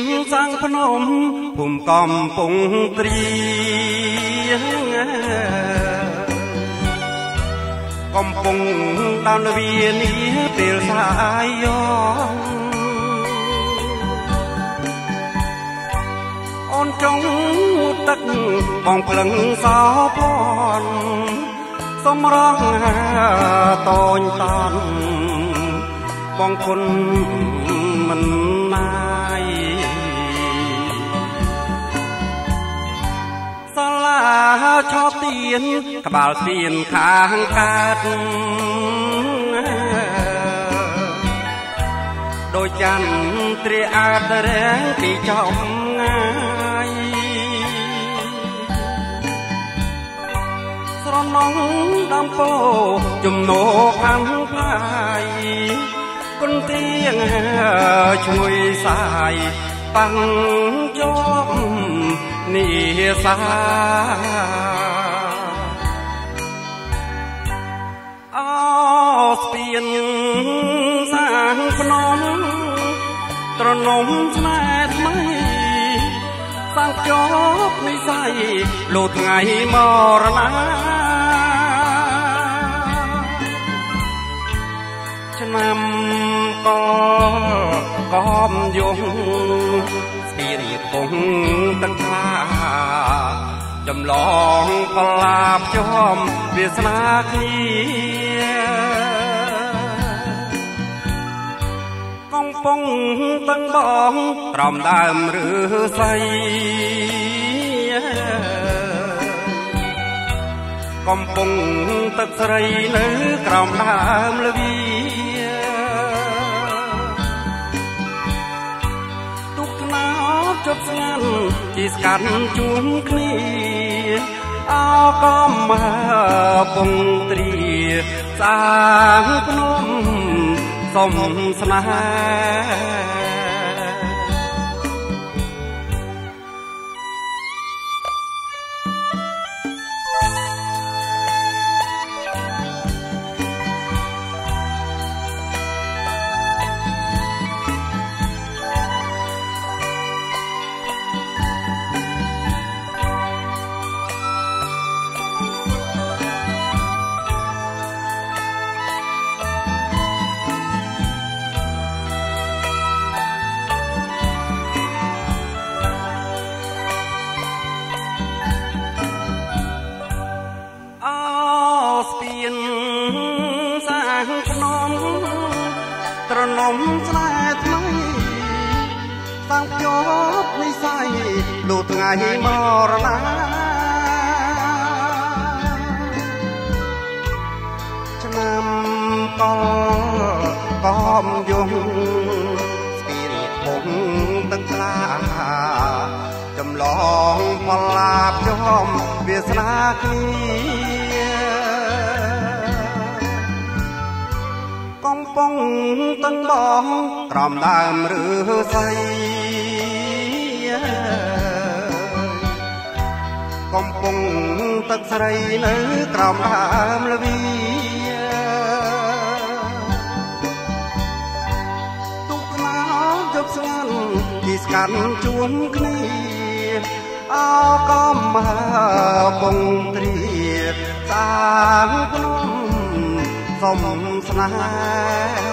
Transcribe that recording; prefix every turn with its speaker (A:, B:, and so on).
A: នសាំងភ្នំភូមិកំពង់ត្រៀកំពុងដើរវានេះពេលសាយយ៉ងអូនចង់ទឹកបងភ្លឹងសោផនសំរងតូនតាន់បងគុណមិន ឆោទៀនក្បាលទៀនខាងកើតដោយច័ន្ទត្រាអាចរាំងពីចំងាយស្រណងដើមពោជំនោខាងផ្លាយគុនទៀងឈ្ងុយសាយតាំងជាប់ នីសាអោស្ពានសាងភ្នំត្រនំស្នេហ៍ថ្មីសាងជាប់និស័យលោថ្ងៃមរណាឆ្នាំកកំយង ស្ទីរីពងទឹកថាចម្លងកលាបចំវាសនាគ្នាកំពុងតឹងបងត្រំដើមឬស័យកំពុងទឹកស្រីនៅក្រោមដើមលវី ជប់ស្ងាត់ជីស្កាត់ជួនគ្នាអោកំមកពងត្រៀសាងភ្នំសុំស្នេហ៍ ត្រនំស្នេហ៍ថ្មីសាំងភ្ជាប់និស័យលូថ្ងៃមរណាឆ្នាំកលកំយងស្ពីរីភងទឹកថ្លាចម្លងផលាបចំវាសនាគ្នា ពុងតឹងបងក្រំដើមឬស័យកំពុងទឹកស្រីនៅក្រោមដើមលវីទុកខ្លោជប់ស្ងាត់ពីស្កាត់ជួនគ្នាអោកំមកពងត្រៀសាងភ្នំសុំ ស្នេហ៍